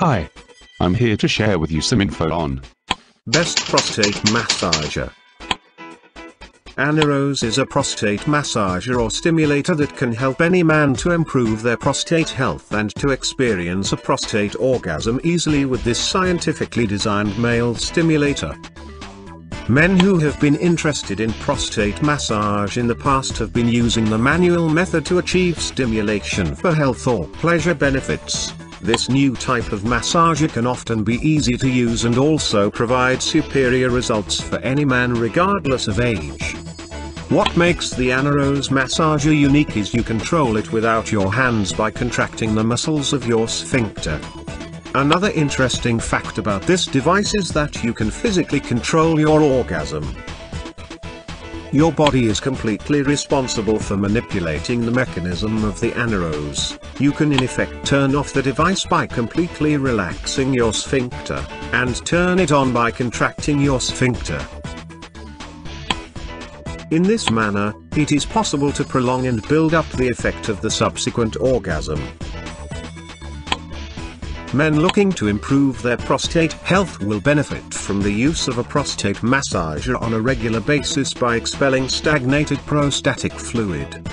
Hi. I'm here to share with you some info on Best prostate massager. Aneros is a prostate massager or stimulator that can help any man to improve their prostate health and to experience a prostate orgasm easily with this scientifically designed male stimulator. Men who have been interested in prostate massage in the past have been using the manual method to achieve stimulation for health or pleasure benefits. This new type of massager can often be easy to use and also provide superior results for any man regardless of age. What makes the Aneros massager unique is you control it without your hands by contracting the muscles of your sphincter. Another interesting fact about this device is that you can physically control your orgasm. Your body is completely responsible for manipulating the mechanism of the Aneros. You can in effect turn off the device by completely relaxing your sphincter, and turn it on by contracting your sphincter. In this manner, it is possible to prolong and build up the effect of the subsequent orgasm. Men looking to improve their prostate health will benefit from the use of a prostate massager on a regular basis by expelling stagnated prostatic fluid.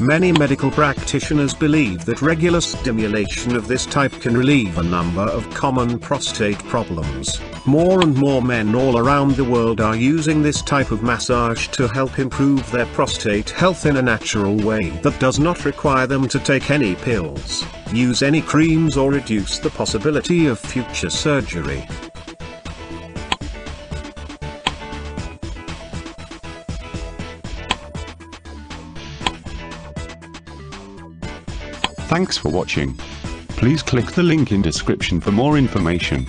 Many medical practitioners believe that regular stimulation of this type can relieve a number of common prostate problems. More and more men all around the world are using this type of massage to help improve their prostate health in a natural way that does not require them to take any pills, use any creams or reduce the possibility of future surgery. Thanks for watching. Please click the link in description for more information.